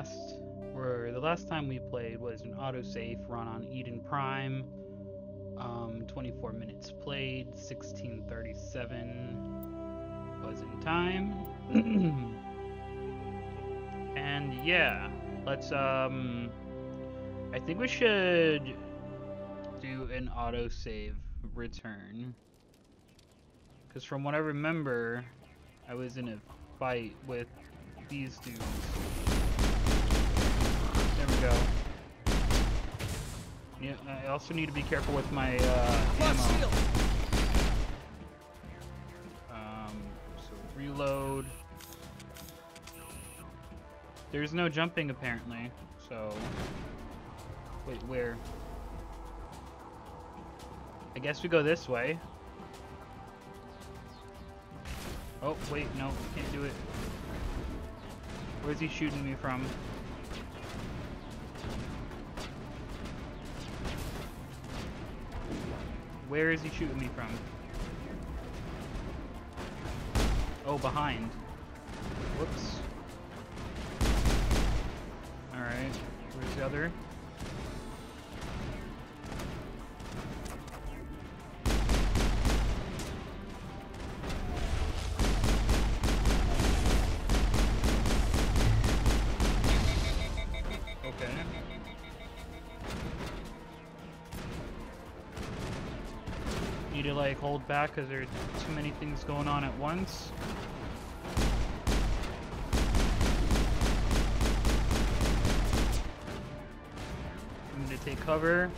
last where the last time we played was an autosave run on Eden Prime. Um, 24 minutes played, 1637 was in time. and yeah, let's um I think we should do an autosave return. Cuz from what I remember, I was in a fight with these dudes. Go. Yeah, I also need to be careful with my uh, ammo. Um, so reload. There's no jumping apparently, so wait, where? I guess we go this way. Oh, wait, no, can't do it. Where's he shooting me from? Where is he shooting me from? Oh, behind. Whoops. Alright, where's the other? Like hold back because there's too many things going on at once. I'm gonna take cover.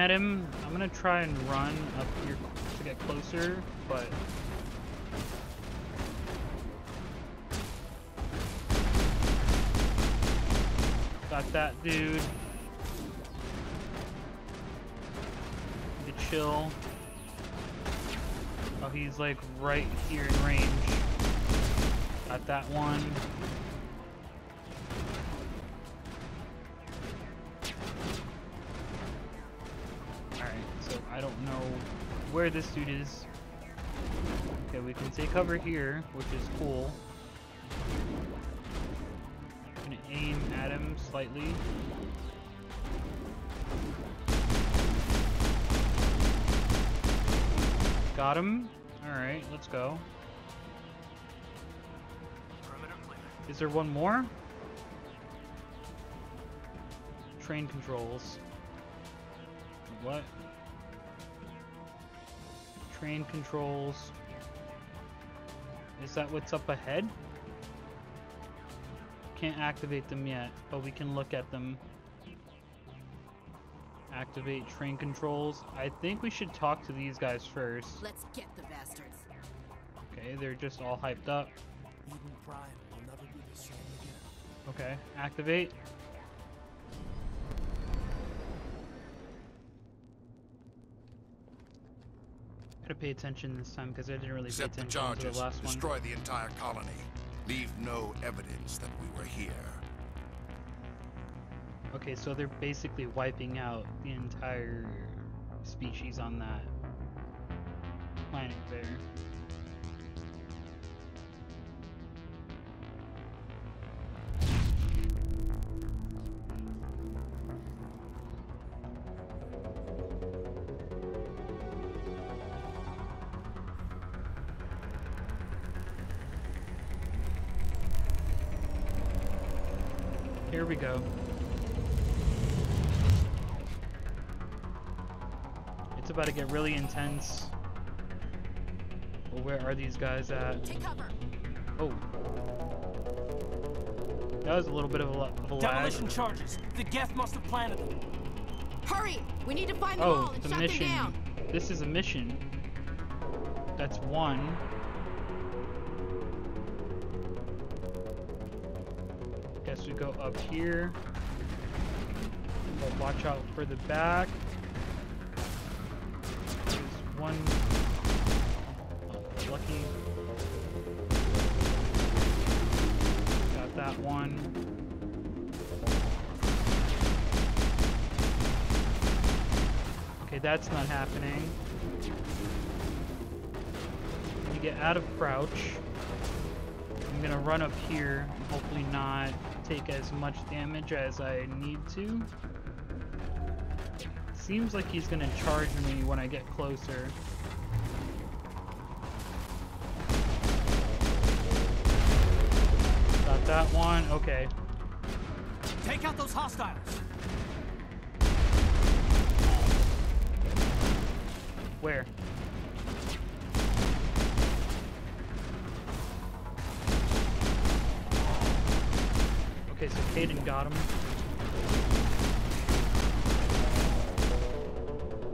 At him? I'm gonna try and run up here to get closer, but... Got that dude. To chill. Oh, he's like right here in range. Got that one. Where this dude is. Okay, we can take cover here, which is cool. Gonna aim at him slightly. Got him. Alright, let's go. Is there one more? Train controls. What? Train controls. Is that what's up ahead? Can't activate them yet, but we can look at them. Activate train controls. I think we should talk to these guys first. Let's get the bastards. Okay, they're just all hyped up. Eden Prime Gotta pay attention this time because I didn't really Accept pay the attention to charges. the last one. Destroy the entire colony. Leave no evidence that we were here. Okay, so they're basically wiping out the entire species on that planet there. We go. It's about to get really intense. Well, where are these guys at? Take cover. Oh. That was a little bit of a, lo- of a lag. Demolition charges. The Geth must have planted them. Hurry! We need to find them oh, all Oh, and the shut mission. them down. This is a mission. That's one. to go up here. But watch out for the back. There's lucky. Got that one. Okay, that's not happening. You get out of crouch. I'm gonna run up here hopefully not take as much damage as I need to. Seems like he's gonna charge me when I get closer. Got that one, okay. Take out those hostiles. Where? Okay, Kaidan got him.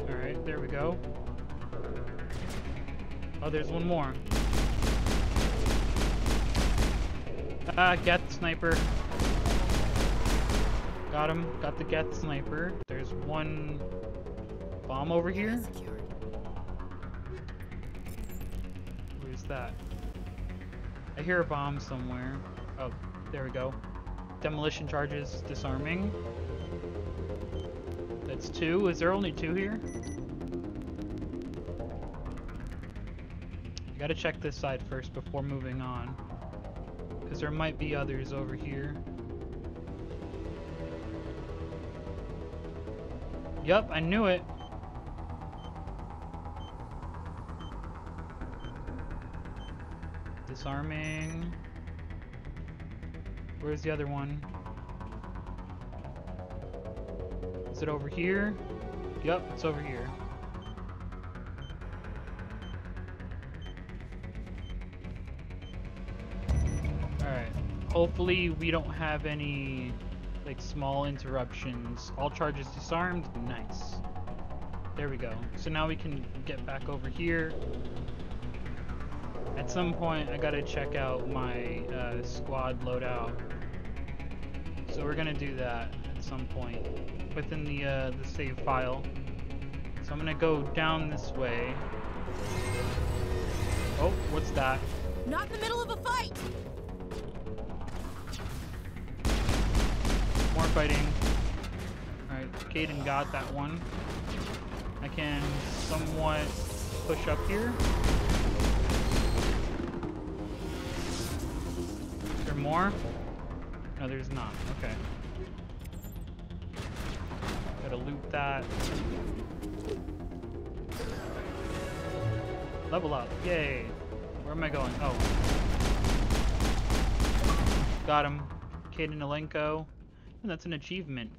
Alright, there we go. Oh, there's one more. Ah, Geth sniper. Got him. Got the Geth sniper. There's one bomb over here. Where's that? I hear a bomb somewhere. Oh, there we go. Demolition charges, disarming. That's two. Is there only two here? I gotta check this side first before moving on. Because there might be others over here. Yup, I knew it. Disarming. Where's the other one? Is it over here? Yep, it's over here. Alright. Hopefully we don't have any like small interruptions. All charges disarmed. Nice. There we go. So now we can get back over here. At some point, I gotta check out my uh, squad loadout. So we're gonna do that at some point within the uh, the save file. So I'm gonna go down this way. Oh, what's that? Not in the middle of a fight! More fighting. Alright, Kaidan got that one. I can somewhat push up here. Is there more? No, there's not. Okay. Gotta loot that. Level up. Yay. Where am I going? Oh. Got him. Kaidan Alenko. And that's an achievement.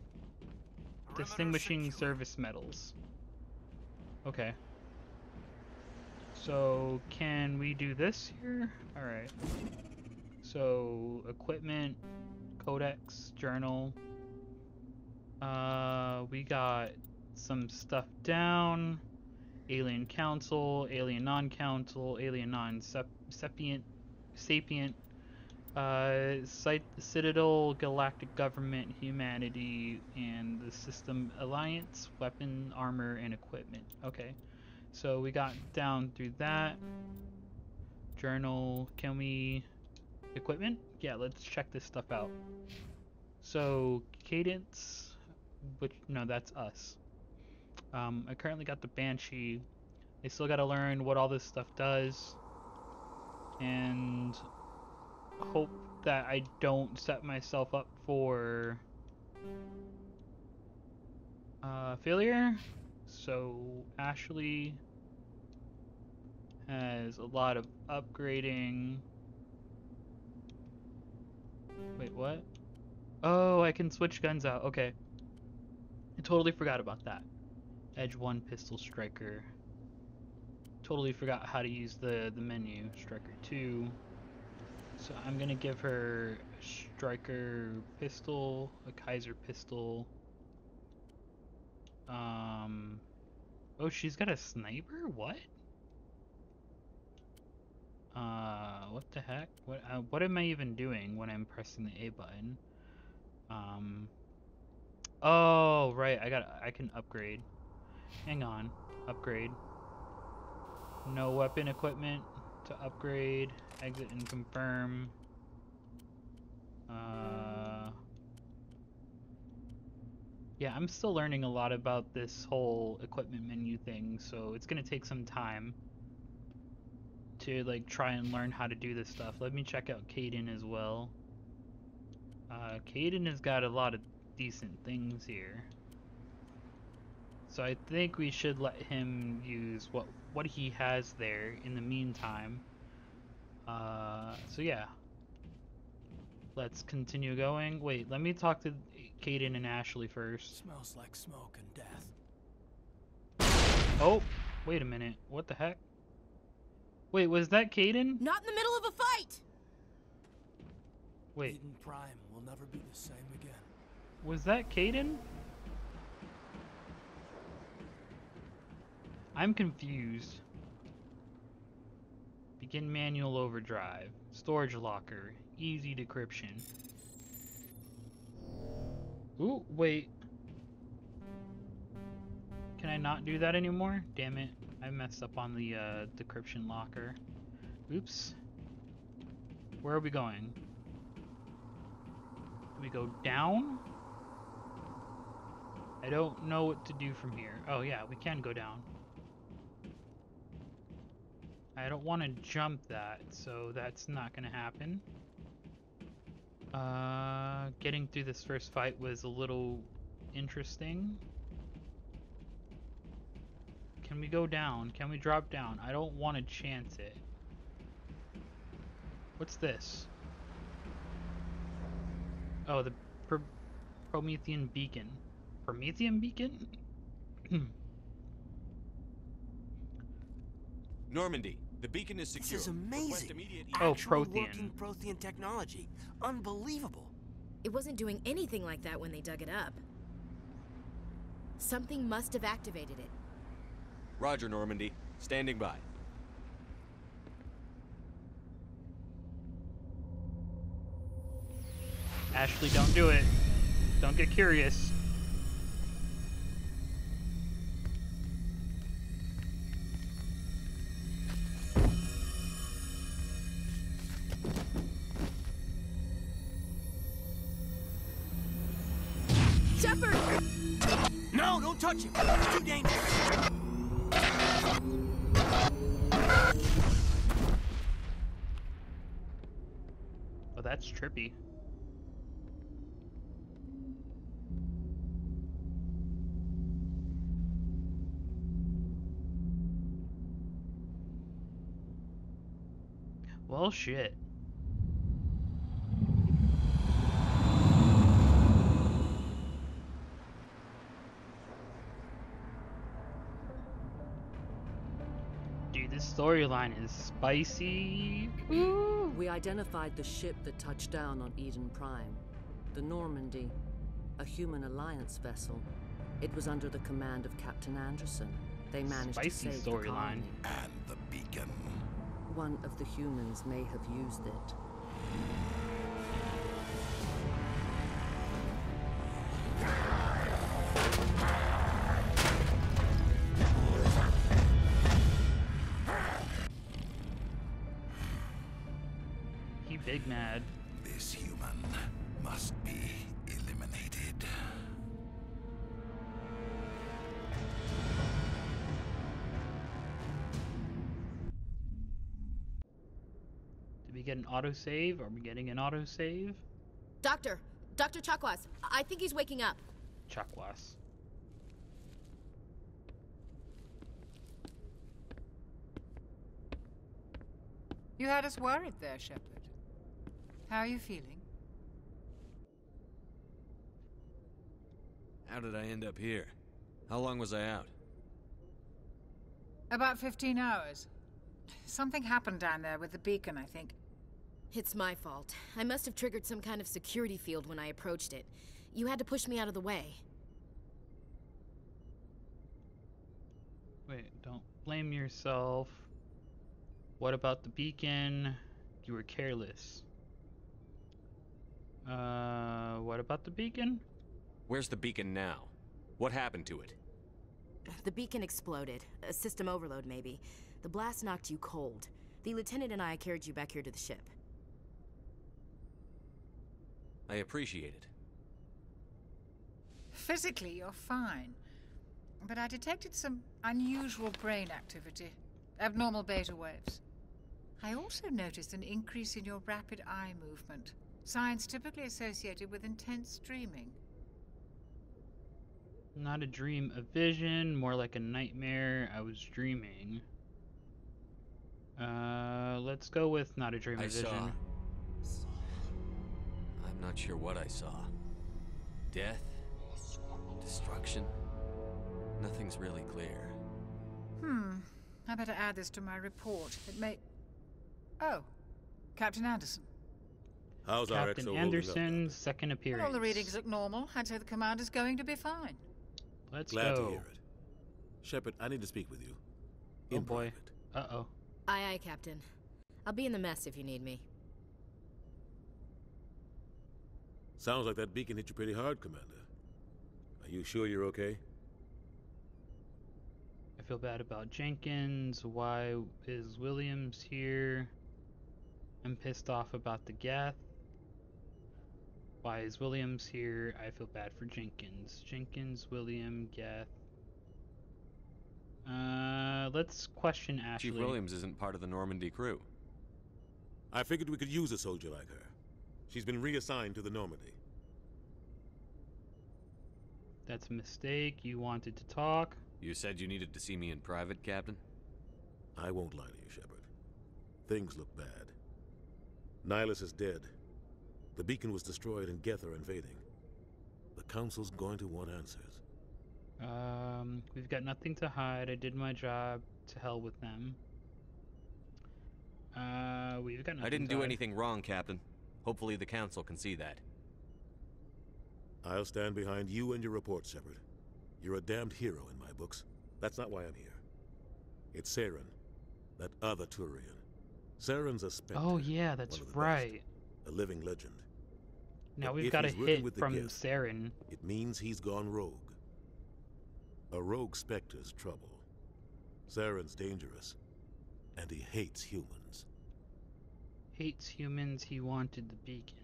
Distinguishing service medals. Okay. So, can we do this here? Alright. So, equipment, codex, journal. Uh, we got some stuff down. Alien Council, Alien Non-Council, Alien Non-Sapient, Sapient, uh, Citadel, Galactic Government, Humanity, and the System Alliance, Weapon, Armor, and Equipment. Okay, so we got down through that. Journal, can we... Equipment? Yeah, let's check this stuff out. So, Cadence, which, no, that's us. Um, I currently got the Banshee. I still gotta learn what all this stuff does. And hope that I don't set myself up for uh, failure. So Ashley has a lot of upgrading. Wait, what? Oh, I can switch guns out. Okay. I totally forgot about that. Edge 1 pistol striker. Totally forgot how to use the, the menu. Striker 2. So I'm gonna give her striker pistol, a Kaiser pistol. Um. Oh, she's got a sniper? What? Uh, what the heck? What uh, what am I even doing when I'm pressing the A button? Um. Oh, right. I got. I can upgrade. Hang on. Upgrade. No weapon equipment to upgrade. Exit and confirm. Uh. Yeah, I'm still learning a lot about this whole equipment menu thing, so it's gonna take some time to like try and learn how to do this stuff. Let me check out Kaidan as well. Uh, Kaidan has got a lot of decent things here. So I think we should let him use what what he has there in the meantime. Uh, so yeah. Let's continue going. Wait, let me talk to Kaidan and Ashley first. Smells like smoke and death. Oh, wait a minute. What the heck? Wait, was that Kaidan? Not in the middle of a fight! Wait, Eden Prime will never be the same again. was that Kaidan? I'm confused. Begin manual overdrive. Storage locker. Easy decryption. Ooh, wait. Can I not do that anymore? Damn it. I messed up on the uh, decryption locker. Oops. Where are we going? We go down? I don't know what to do from here. Oh yeah, we can go down. I don't want to jump that, so that's not going to happen. Uh, getting through this first fight was a little interesting. Can we go down? Can we drop down? I don't want to chance it. What's this? Oh, the Pr Promethean beacon. Promethean beacon? Normandy, the beacon is secure. This secure. is amazing. immediate Oh, Prothean. working Prothean technology. Unbelievable. It wasn't doing anything like that when they dug it up. Something must have activated it. Roger, Normandy. Standing by. Ashley, don't do it. Don't get curious. Shepard! No, don't touch him. It's too dangerous. Oh, that's trippy. Well, shit. Dude, this storyline is spicy. Ooh. We identified the ship that touched down on Eden Prime. The Normandy, a human alliance vessel. It was under the command of Captain Anderson. They managed Spicy to save the storyline. colony. And the beacon. One of the humans may have used it. He big mad. This human must be eliminated. Did we get an autosave? Are we getting an autosave? Doctor! Dr. Chakwas, I think he's waking up. Chakwas. You had us worried there, Shepard. How are you feeling? How did I end up here? How long was I out? About 15 hours. Something happened down there with the beacon, I think. It's my fault. I must have triggered some kind of security field when I approached it. You had to push me out of the way. Wait, don't blame yourself. What about the beacon? You were careless. Uh, what about the beacon? Where's the beacon now? What happened to it? The beacon exploded. A system overload, maybe. The blast knocked you cold. The lieutenant and I carried you back here to the ship. I appreciate it. physically, you're fine. But I detected some unusual brain activity, abnormal beta waves. I also noticed an increase in your rapid eye movement, signs typically associated with intense dreaming. Not a dream, a vision, more like a nightmare. I was dreaming. Uh, let's go with not a dream, a I vision. saw. I'm not sure what I saw. Death? Destruction? Nothing's really clear. Hmm. I better add this to my report. It may. Oh, Captain Anderson. How's our Captain XO holding up? Anderson's second appearance. all the readings look normal. I'd say the commander's going to be fine. Let's Glad go. to hear it. Shepard, I need to speak with you. Oh In boy. private. Uh oh. Aye, aye, Captain. I'll be in the mess if you need me. Sounds like that beacon hit you pretty hard, Commander. Are you sure you're okay? I feel bad about Jenkins. Why is Williams here? I'm pissed off about the Geth. Why is Williams here? I feel bad for Jenkins. Jenkins, William, Geth. Uh, let's question Ashley. Chief Williams isn't part of the Normandy crew. I figured we could use a soldier like her. She's been reassigned to the Normandy. That's a mistake. You wanted to talk. You said you needed to see me in private, Captain? I won't lie to you, Shepard. Things look bad. Nihlus is dead. The beacon was destroyed and Geth are invading. The Council's going to want answers. Um, we've got nothing to hide. I did my job. To hell with them. Uh, we've got nothing I didn't to do hide. anything wrong, Captain. Hopefully the Council can see that. I'll stand behind you and your report, Shepard. You're a damned hero in my books. That's not why I'm here. It's Saren, that other Turian. Saren's a Spectre. Oh yeah, that's one of the best, right. a living legend. Now But we've got a he's hit with the from Geth, Saren. It means he's gone rogue. A rogue Spectre's trouble. Saren's dangerous, and he hates humans. Hates humans. He wanted the beacon.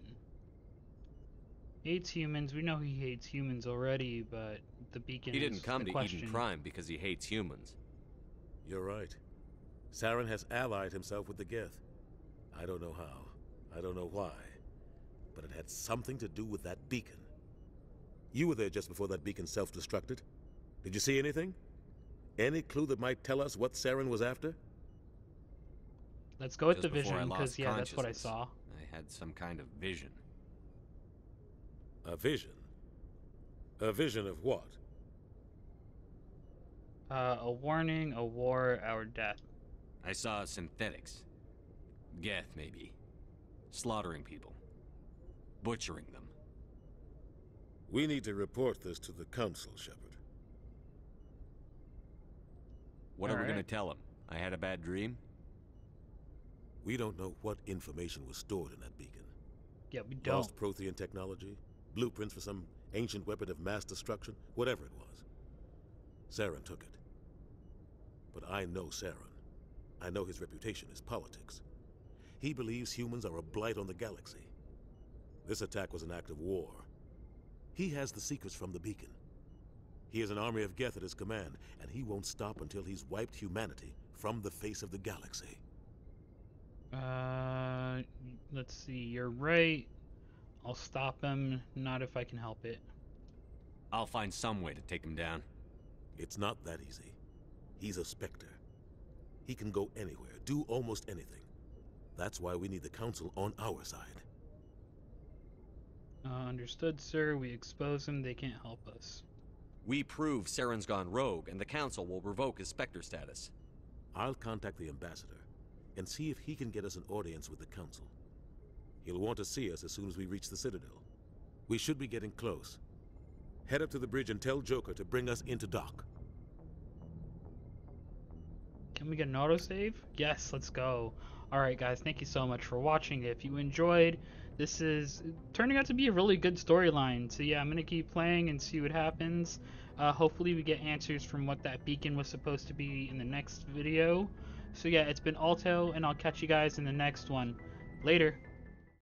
Hates humans. We know he hates humans already, but the beacon. He is didn't come the to question. Eden Prime because he hates humans. You're right. Saren has allied himself with the Geth. I don't know how. I don't know why. But it had something to do with that beacon. You were there just before that beacon self-destructed. Did you see anything? Any clue that might tell us what Saren was after? Let's go with Just the vision, because yeah, that's what I saw. I had some kind of vision. A vision. A vision of what? Uh, a warning, a war, our death. I saw synthetics. Geth, maybe. Slaughtering people. Butchering them. We need to report this to the Council, Shepard. What are we Alright. gonna tell him? I had a bad dream? We don't know what information was stored in that beacon. Yeah, we don't. Lost Prothean technology, blueprints for some ancient weapon of mass destruction, whatever it was. Saren took it. But I know Saren. I know his reputation is politics. He believes humans are a blight on the galaxy. This attack was an act of war. He has the secrets from the beacon. He has an army of Geth at his command, and he won't stop until he's wiped humanity from the face of the galaxy. Uh, let's see. You're right. I'll stop him. Not if I can help it. I'll find some way to take him down. It's not that easy. He's a Spectre. He can go anywhere, do almost anything. That's why we need the Council on our side. Uh, understood, sir. We expose him. They can't help us. We prove Saren's gone rogue, and the Council will revoke his Spectre status. I'll contact the Ambassador and see if he can get us an audience with the Council. He'll want to see us as soon as we reach the Citadel. We should be getting close. Head up to the bridge and tell Joker to bring us into dock. Can we get an autosave? Yes, let's go. Alright, guys, thank you so much for watching. If you enjoyed, this is turning out to be a really good storyline. So, yeah, I'm going to keep playing and see what happens. Uh, hopefully, we get answers from what that beacon was supposed to be in the next video. So, yeah, it's been Alto, and I'll catch you guys in the next one. Later.